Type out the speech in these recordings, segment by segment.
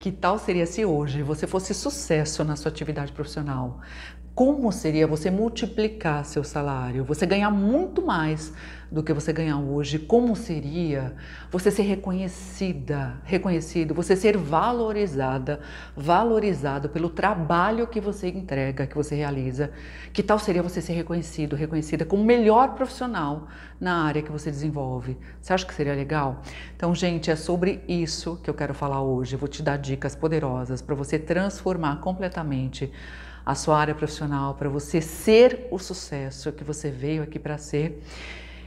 Que tal seria se hoje você fosse sucesso na sua atividade profissional? Como seria você multiplicar seu salário? Você ganhar muito mais do que você ganha hoje? Como seria você ser reconhecida, reconhecido, você ser valorizada, valorizado pelo trabalho que você entrega, que você realiza? Que tal seria você ser reconhecido, reconhecida como melhor profissional na área que você desenvolve? Você acha que seria legal? Então, gente, é sobre isso que eu quero falar hoje. Eu vou te dar dicas poderosas para você transformar completamente a sua área profissional, para você ser o sucesso que você veio aqui para ser.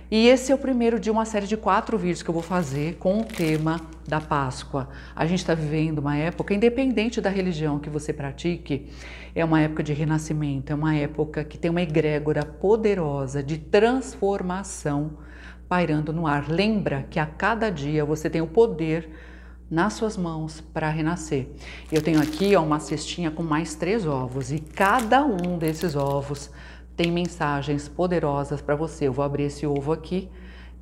E esse é o primeiro de uma série de quatro vídeos que eu vou fazer com o tema da Páscoa. A gente está vivendo uma época, independente da religião que você pratique, é uma época de renascimento, é uma época que tem uma egrégora poderosa de transformação pairando no ar. Lembra que a cada dia você tem o poder nas suas mãos para renascer. Eu tenho aqui ó, uma cestinha com mais três ovos e cada um desses ovos tem mensagens poderosas para você. Eu vou abrir esse ovo aqui,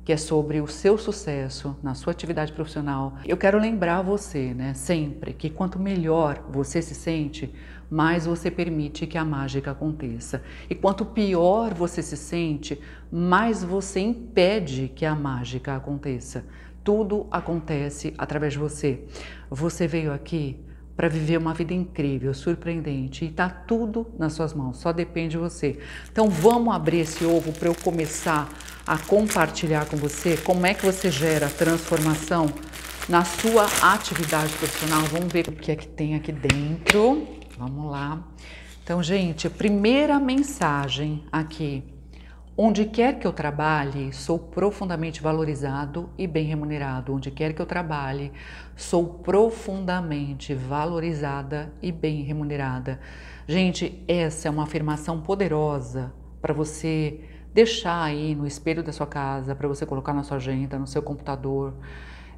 que é sobre o seu sucesso na sua atividade profissional. Eu quero lembrar você, né, sempre, que quanto melhor você se sente, mais você permite que a mágica aconteça. E quanto pior você se sente, mais você impede que a mágica aconteça. Tudo acontece através de você. Você veio aqui para viver uma vida incrível, surpreendente e está tudo nas suas mãos, só depende de você. Então vamos abrir esse ovo para eu começar a compartilhar com você como é que você gera transformação na sua atividade profissional. Vamos ver o que é que tem aqui dentro. Vamos lá. Então, gente, primeira mensagem aqui Onde quer que eu trabalhe, sou profundamente valorizado e bem remunerado. Onde quer que eu trabalhe, sou profundamente valorizada e bem remunerada. Gente, essa é uma afirmação poderosa para você deixar aí no espelho da sua casa, para você colocar na sua agenda, no seu computador,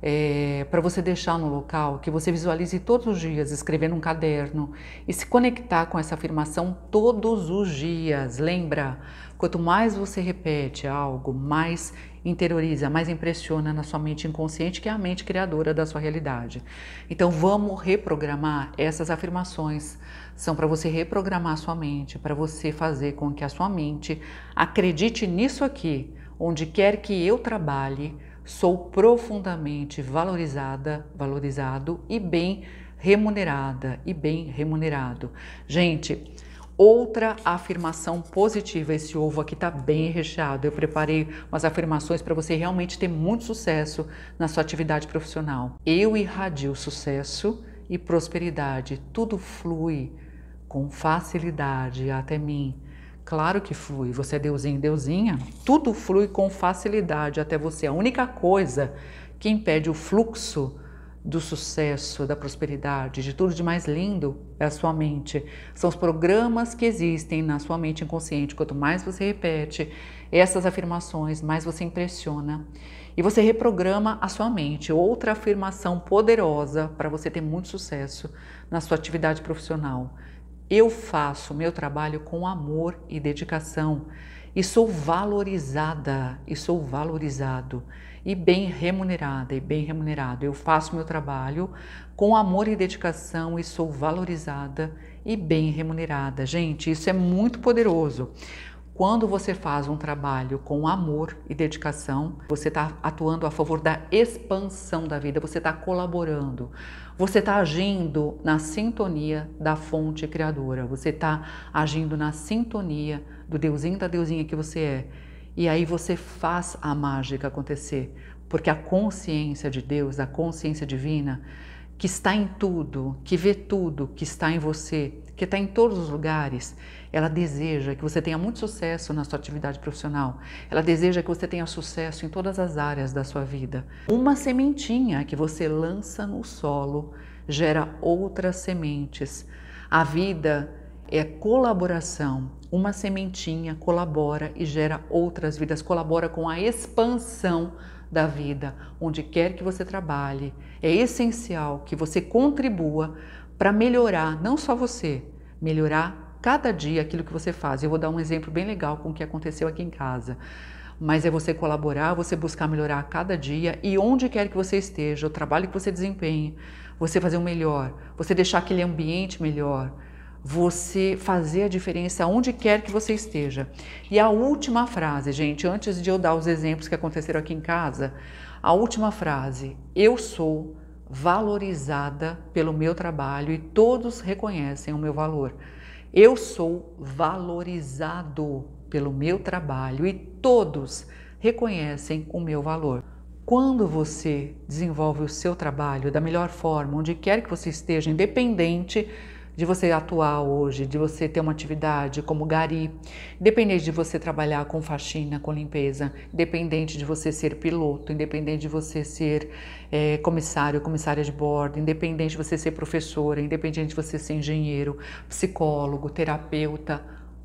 é, para você deixar no local que você visualize todos os dias, escrever num caderno e se conectar com essa afirmação todos os dias. Lembra? Quanto mais você repete algo, mais interioriza, mais impressiona na sua mente inconsciente, que é a mente criadora da sua realidade. Então vamos reprogramar essas afirmações. São para você reprogramar a sua mente, para você fazer com que a sua mente acredite nisso aqui, onde quer que eu trabalhe, sou profundamente valorizada, valorizado e bem remunerada e bem remunerado. Gente, Outra afirmação positiva, esse ovo aqui está bem recheado. Eu preparei umas afirmações para você realmente ter muito sucesso na sua atividade profissional. Eu irradio sucesso e prosperidade. Tudo flui com facilidade até mim. Claro que flui. Você é deusinho, deusinha. Tudo flui com facilidade até você. A única coisa que impede o fluxo do sucesso, da prosperidade, de tudo de mais lindo é a sua mente. São os programas que existem na sua mente inconsciente. Quanto mais você repete essas afirmações, mais você impressiona. E você reprograma a sua mente. Outra afirmação poderosa para você ter muito sucesso na sua atividade profissional. Eu faço meu trabalho com amor e dedicação e sou valorizada e sou valorizado e bem remunerada e bem remunerado. Eu faço meu trabalho com amor e dedicação e sou valorizada e bem remunerada. Gente, isso é muito poderoso. Quando você faz um trabalho com amor e dedicação, você está atuando a favor da expansão da vida, você está colaborando, você está agindo na sintonia da fonte criadora, você está agindo na sintonia do deusinho da deusinha que você é. E aí você faz a mágica acontecer, porque a consciência de Deus, a consciência divina, que está em tudo, que vê tudo, que está em você, que está em todos os lugares, ela deseja que você tenha muito sucesso na sua atividade profissional. Ela deseja que você tenha sucesso em todas as áreas da sua vida. Uma sementinha que você lança no solo gera outras sementes. A vida é colaboração. Uma sementinha colabora e gera outras vidas, colabora com a expansão da vida, onde quer que você trabalhe. É essencial que você contribua para melhorar não só você, melhorar cada dia aquilo que você faz. Eu vou dar um exemplo bem legal com o que aconteceu aqui em casa. Mas é você colaborar, você buscar melhorar a cada dia e onde quer que você esteja, o trabalho que você desempenhe, você fazer o melhor, você deixar aquele ambiente melhor, você fazer a diferença onde quer que você esteja. E a última frase, gente, antes de eu dar os exemplos que aconteceram aqui em casa, a última frase: eu sou valorizada pelo meu trabalho e todos reconhecem o meu valor. Eu sou valorizado pelo meu trabalho e todos reconhecem o meu valor. Quando você desenvolve o seu trabalho da melhor forma, onde quer que você esteja, independente de você atuar hoje, de você ter uma atividade como gari, independente de você trabalhar com faxina, com limpeza, independente de você ser piloto, independente de você ser é, comissário, comissária de bordo, independente de você ser professora, independente de você ser engenheiro, psicólogo, terapeuta,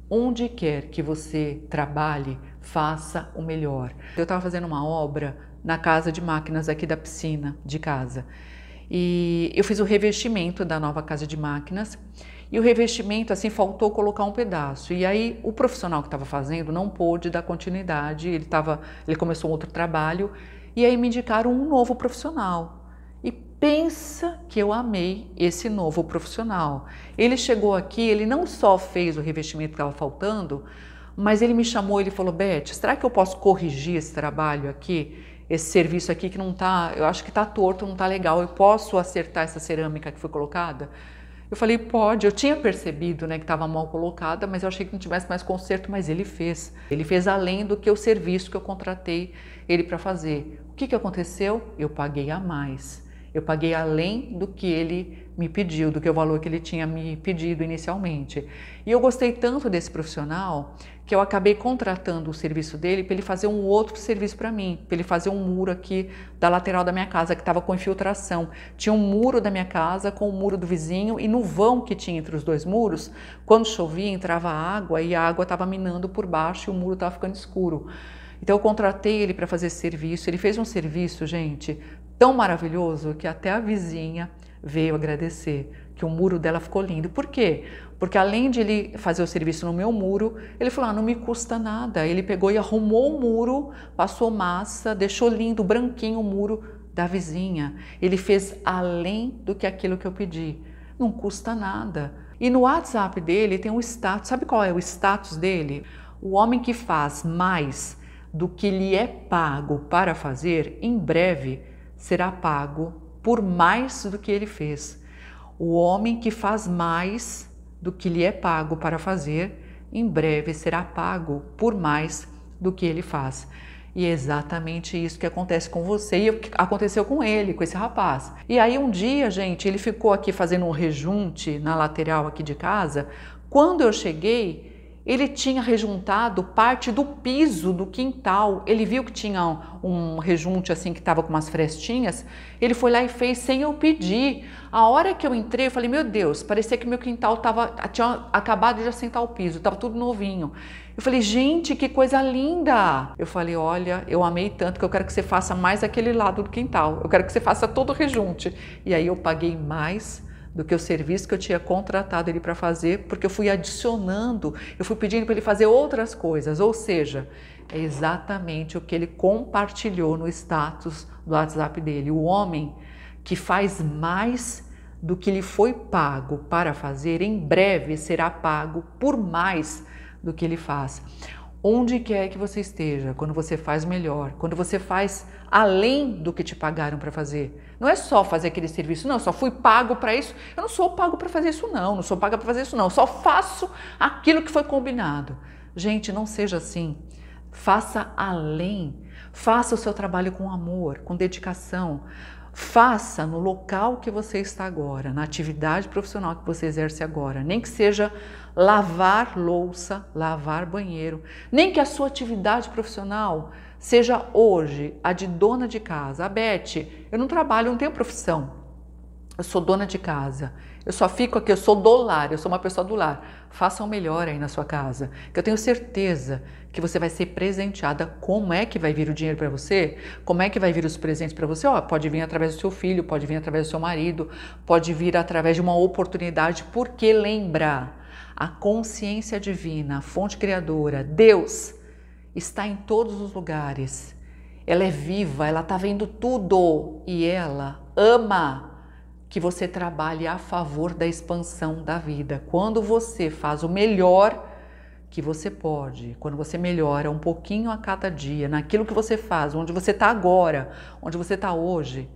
onde quer que você trabalhe, faça o melhor. Eu estava fazendo uma obra na casa de máquinas aqui da piscina de casa. E eu fiz o revestimento da nova casa de máquinas e o revestimento, assim, faltou colocar um pedaço. E aí o profissional que estava fazendo não pôde dar continuidade, ele, tava, ele começou outro trabalho e aí me indicaram um novo profissional. E pensa que eu amei esse novo profissional. Ele chegou aqui, ele não só fez o revestimento que estava faltando, mas ele me chamou, ele falou, Beth, será que eu posso corrigir esse trabalho aqui? Esse serviço aqui que não tá, eu acho que tá torto, não tá legal, eu posso acertar essa cerâmica que foi colocada? Eu falei, pode. Eu tinha percebido né, que estava mal colocada, mas eu achei que não tivesse mais conserto, mas ele fez. Ele fez além do que o serviço que eu contratei ele para fazer. O que, que aconteceu? Eu paguei a mais. Eu paguei além do que ele me pediu, do que o valor que ele tinha me pedido inicialmente. E eu gostei tanto desse profissional que eu acabei contratando o serviço dele para ele fazer um outro serviço para mim, para ele fazer um muro aqui da lateral da minha casa que estava com infiltração. Tinha um muro da minha casa com o muro do vizinho e no vão que tinha entre os dois muros, quando chovia entrava água e a água estava minando por baixo e o muro estava ficando escuro. Então eu contratei ele para fazer esse serviço. Ele fez um serviço, gente, tão maravilhoso que até a vizinha veio agradecer que o muro dela ficou lindo. Por quê? Porque além de ele fazer o serviço no meu muro, ele falou: ah, não me custa nada. Ele pegou e arrumou o muro, passou massa, deixou lindo, branquinho o muro da vizinha. Ele fez além do que aquilo que eu pedi. Não custa nada. E no WhatsApp dele tem um status. Sabe qual é o status dele? O homem que faz mais do que lhe é pago para fazer, em breve será pago por mais do que ele fez. O homem que faz mais do que lhe é pago para fazer, em breve será pago por mais do que ele faz. E é exatamente isso que acontece com você e aconteceu com ele, com esse rapaz. E aí um dia, gente, ele ficou aqui fazendo um rejunte na lateral aqui de casa. Quando eu cheguei, ele tinha rejuntado parte do piso do quintal. Ele viu que tinha um rejunte assim que estava com umas frestinhas. Ele foi lá e fez sem eu pedir. A hora que eu entrei, eu falei: Meu Deus, parecia que meu quintal tava, tinha acabado de assentar o piso, estava tudo novinho. Eu falei: Gente, que coisa linda! Eu falei: Olha, eu amei tanto que eu quero que você faça mais aquele lado do quintal. Eu quero que você faça todo o rejunte. E aí eu paguei mais do que o serviço que eu tinha contratado ele para fazer, porque eu fui adicionando, eu fui pedindo para ele fazer outras coisas, ou seja, é exatamente o que ele compartilhou no status do WhatsApp dele. O homem que faz mais do que lhe foi pago para fazer, em breve será pago por mais do que ele faz onde quer que você esteja, quando você faz melhor, quando você faz além do que te pagaram para fazer. Não é só fazer aquele serviço, não, eu só fui pago para isso. Eu não sou pago para fazer isso, não, não sou paga para fazer isso, não. Eu só faço aquilo que foi combinado. Gente, não seja assim. Faça além. Faça o seu trabalho com amor, com dedicação. Faça no local que você está agora, na atividade profissional que você exerce agora, nem que seja lavar louça, lavar banheiro, nem que a sua atividade profissional seja hoje a de dona de casa. A Beth, eu não trabalho, eu não tenho profissão. Eu sou dona de casa. Eu só fico aqui, eu sou do lar, eu sou uma pessoa do lar. Faça o melhor aí na sua casa, que eu tenho certeza que você vai ser presenteada. Como é que vai vir o dinheiro para você? Como é que vai vir os presentes para você? Ó, pode vir através do seu filho, pode vir através do seu marido, pode vir através de uma oportunidade, porque lembra, a consciência divina, a fonte criadora, Deus, está em todos os lugares. Ela é viva, ela está vendo tudo e ela ama que você trabalhe a favor da expansão da vida. Quando você faz o melhor que você pode, quando você melhora um pouquinho a cada dia naquilo que você faz, onde você está agora, onde você está hoje,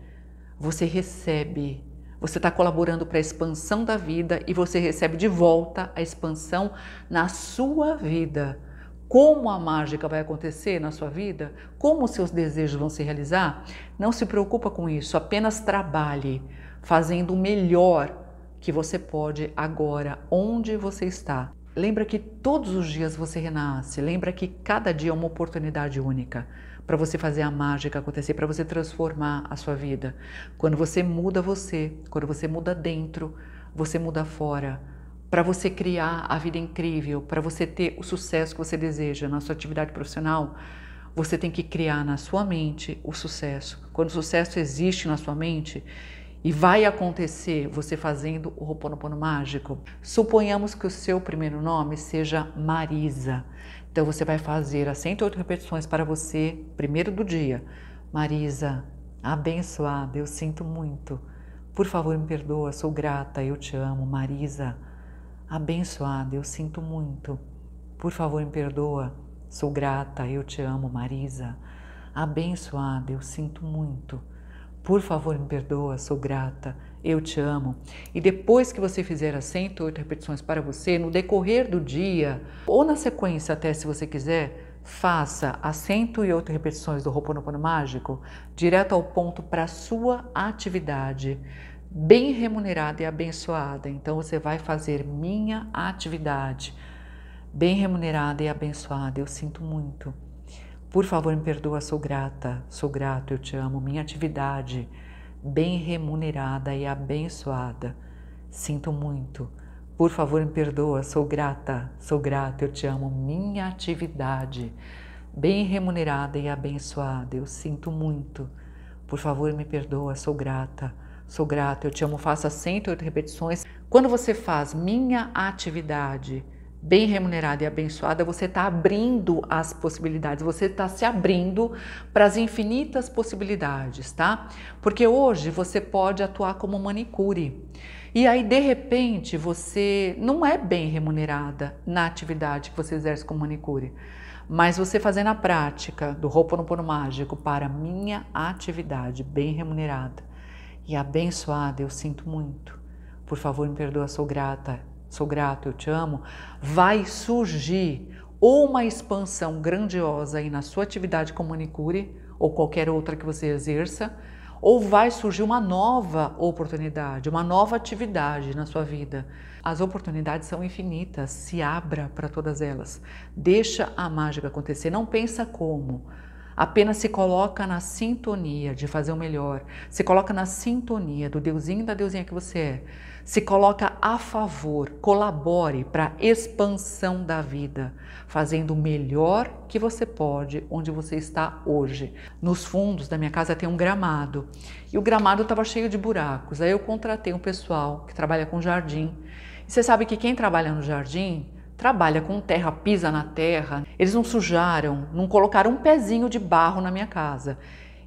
você recebe, você está colaborando para a expansão da vida e você recebe de volta a expansão na sua vida. Como a mágica vai acontecer na sua vida? Como os seus desejos vão se realizar? Não se preocupa com isso, apenas trabalhe fazendo o melhor que você pode agora, onde você está. Lembra que todos os dias você renasce, lembra que cada dia é uma oportunidade única para você fazer a mágica acontecer, para você transformar a sua vida. Quando você muda você, quando você muda dentro, você muda fora. Para você criar a vida incrível, para você ter o sucesso que você deseja na sua atividade profissional, você tem que criar na sua mente o sucesso. Quando o sucesso existe na sua mente, e vai acontecer você fazendo o Ho'oponopono mágico. Suponhamos que o seu primeiro nome seja Marisa. Então você vai fazer as 108 repetições para você, primeiro do dia. Marisa, abençoada, eu sinto muito. Por favor, me perdoa, sou grata, eu te amo. Marisa, abençoada, eu sinto muito. Por favor, me perdoa, sou grata, eu te amo. Marisa, abençoada, eu sinto muito. Por favor, me perdoa, sou grata, eu te amo. E depois que você fizer as 108 repetições para você, no decorrer do dia, ou na sequência até se você quiser, faça as 108 repetições do Ho'oponopono mágico direto ao ponto para a sua atividade, bem remunerada e abençoada. Então você vai fazer minha atividade, bem remunerada e abençoada. Eu sinto muito. Por favor, me perdoa, sou grata, sou grato, eu te amo. Minha atividade bem remunerada e abençoada. Sinto muito. Por favor, me perdoa, sou grata, sou grato, eu te amo. Minha atividade bem remunerada e abençoada. Eu sinto muito. Por favor, me perdoa, sou grata, sou grato, eu te amo. Faça 108 repetições. Quando você faz minha atividade bem remunerada e abençoada, você está abrindo as possibilidades, você está se abrindo para as infinitas possibilidades, tá? Porque hoje você pode atuar como manicure. E aí, de repente, você não é bem remunerada na atividade que você exerce como manicure. Mas você fazendo a prática do Ho'oponopono mágico para minha atividade bem remunerada e abençoada, eu sinto muito. Por favor, me perdoa, sou grata sou grato, eu te amo, vai surgir ou uma expansão grandiosa aí na sua atividade como manicure ou qualquer outra que você exerça, ou vai surgir uma nova oportunidade, uma nova atividade na sua vida. As oportunidades são infinitas, se abra para todas elas. Deixa a mágica acontecer, não pensa como. Apenas se coloca na sintonia de fazer o melhor, se coloca na sintonia do deusinho da deusinha que você é se coloca a favor, colabore para a expansão da vida, fazendo o melhor que você pode onde você está hoje. Nos fundos da minha casa tem um gramado e o gramado estava cheio de buracos. Aí eu contratei um pessoal que trabalha com jardim. E você sabe que quem trabalha no jardim trabalha com terra, pisa na terra. Eles não sujaram, não colocaram um pezinho de barro na minha casa.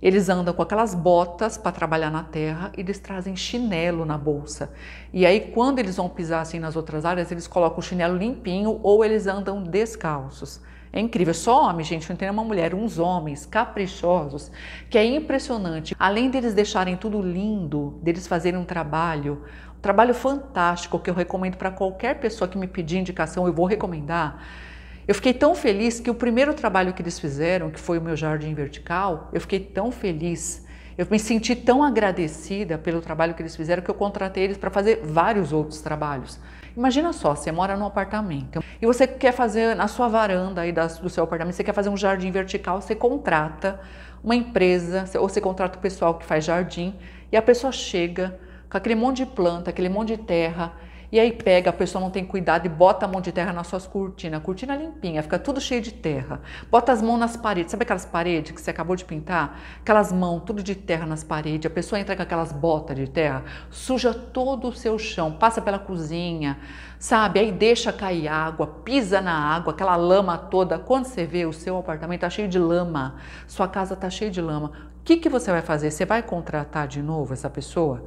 Eles andam com aquelas botas para trabalhar na terra e eles trazem chinelo na bolsa. E aí, quando eles vão pisar assim nas outras áreas, eles colocam o chinelo limpinho ou eles andam descalços. É incrível, só homem, gente, não tem uma mulher, uns homens caprichosos, que é impressionante. Além deles deixarem tudo lindo, deles fazerem um trabalho, um trabalho fantástico que eu recomendo para qualquer pessoa que me pedir indicação, eu vou recomendar eu fiquei tão feliz que o primeiro trabalho que eles fizeram, que foi o meu jardim vertical, eu fiquei tão feliz. Eu me senti tão agradecida pelo trabalho que eles fizeram que eu contratei eles para fazer vários outros trabalhos. Imagina só, você mora num apartamento e você quer fazer na sua varanda aí do seu apartamento, você quer fazer um jardim vertical, você contrata uma empresa ou você contrata o pessoal que faz jardim e a pessoa chega com aquele monte de planta, aquele monte de terra e aí pega, a pessoa não tem cuidado e bota a mão de terra nas suas cortinas. Cortina limpinha, fica tudo cheio de terra. Bota as mãos nas paredes. Sabe aquelas paredes que você acabou de pintar? Aquelas mãos, tudo de terra nas paredes. A pessoa entra com aquelas botas de terra, suja todo o seu chão, passa pela cozinha, sabe? Aí deixa cair água, pisa na água, aquela lama toda. Quando você vê o seu apartamento tá cheio de lama, sua casa tá cheia de lama. O que, que você vai fazer? Você vai contratar de novo essa pessoa?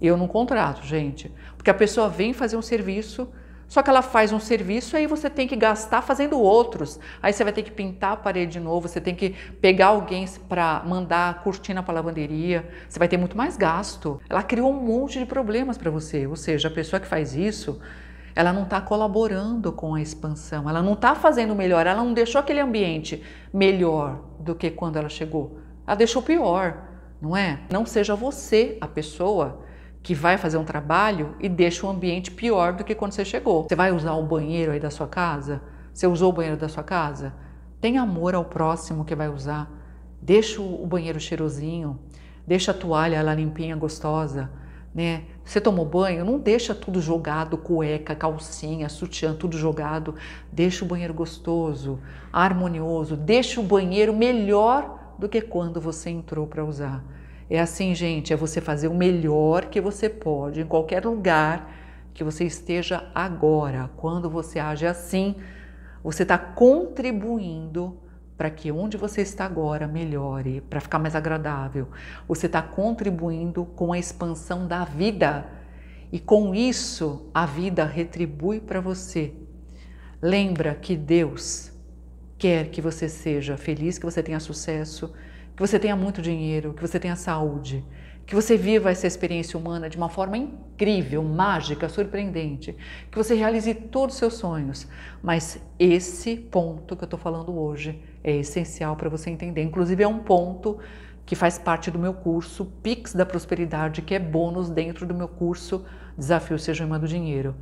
Eu não contrato, gente. Porque a pessoa vem fazer um serviço, só que ela faz um serviço, aí você tem que gastar fazendo outros. Aí você vai ter que pintar a parede de novo, você tem que pegar alguém para mandar cortina para a lavanderia, você vai ter muito mais gasto. Ela criou um monte de problemas para você. Ou seja, a pessoa que faz isso, ela não está colaborando com a expansão, ela não está fazendo melhor, ela não deixou aquele ambiente melhor do que quando ela chegou. Ela deixou pior, não é? Não seja você a pessoa que vai fazer um trabalho e deixa o ambiente pior do que quando você chegou. Você vai usar o banheiro aí da sua casa? Você usou o banheiro da sua casa? Tem amor ao próximo que vai usar. Deixa o banheiro cheirosinho, deixa a toalha ela limpinha, gostosa, né? Você tomou banho, não deixa tudo jogado, cueca, calcinha, sutiã, tudo jogado. Deixa o banheiro gostoso, harmonioso, deixa o banheiro melhor do que quando você entrou para usar. É assim, gente, é você fazer o melhor que você pode em qualquer lugar que você esteja agora. Quando você age assim, você está contribuindo para que onde você está agora melhore, para ficar mais agradável. Você está contribuindo com a expansão da vida. E com isso, a vida retribui para você. Lembra que Deus quer que você seja feliz, que você tenha sucesso, que você tenha muito dinheiro, que você tenha saúde, que você viva essa experiência humana de uma forma incrível, mágica, surpreendente, que você realize todos os seus sonhos. Mas esse ponto que eu estou falando hoje é essencial para você entender. Inclusive, é um ponto que faz parte do meu curso Pix da Prosperidade, que é bônus dentro do meu curso Desafio Seja Irmã do Dinheiro.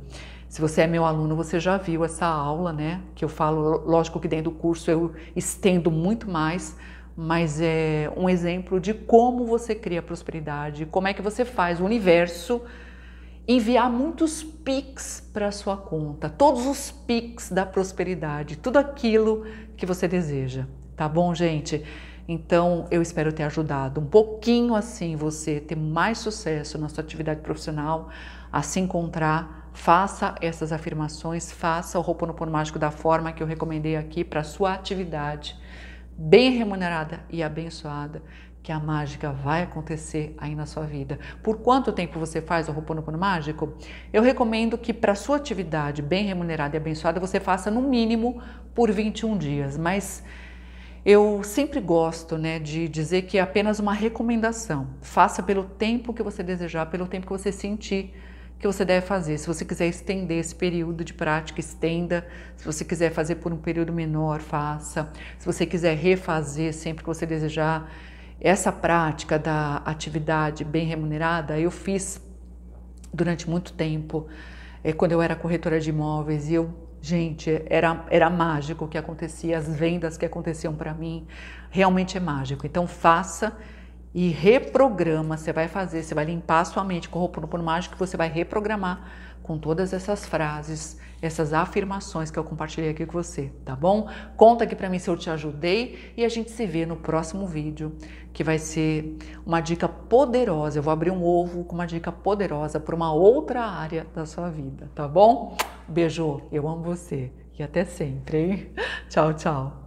Se você é meu aluno, você já viu essa aula, né? Que eu falo, lógico que dentro do curso eu estendo muito mais, mas é um exemplo de como você cria prosperidade, como é que você faz o universo enviar muitos pics para sua conta, todos os pics da prosperidade, tudo aquilo que você deseja, tá bom, gente? Então, eu espero ter ajudado um pouquinho assim você ter mais sucesso na sua atividade profissional, a se encontrar, faça essas afirmações, faça o Ho'oponopono mágico da forma que eu recomendei aqui para sua atividade bem remunerada e abençoada, que a mágica vai acontecer aí na sua vida. Por quanto tempo você faz o Ho'oponopono mágico? Eu recomendo que para sua atividade bem remunerada e abençoada você faça no mínimo por 21 dias, mas eu sempre gosto né, de dizer que é apenas uma recomendação. Faça pelo tempo que você desejar, pelo tempo que você sentir que você deve fazer. Se você quiser estender esse período de prática, estenda. Se você quiser fazer por um período menor, faça. Se você quiser refazer sempre que você desejar, essa prática da atividade bem remunerada, eu fiz durante muito tempo, é, quando eu era corretora de imóveis, e eu, gente, era, era mágico o que acontecia, as vendas que aconteciam para mim, realmente é mágico. Então, faça e reprograma. Você vai fazer, você vai limpar a sua mente com o Ho'oponopono mágico que você vai reprogramar com todas essas frases, essas afirmações que eu compartilhei aqui com você, tá bom? Conta aqui para mim se eu te ajudei e a gente se vê no próximo vídeo, que vai ser uma dica poderosa. Eu vou abrir um ovo com uma dica poderosa para uma outra área da sua vida, tá bom? Beijo, eu amo você e até sempre, hein? Tchau, tchau.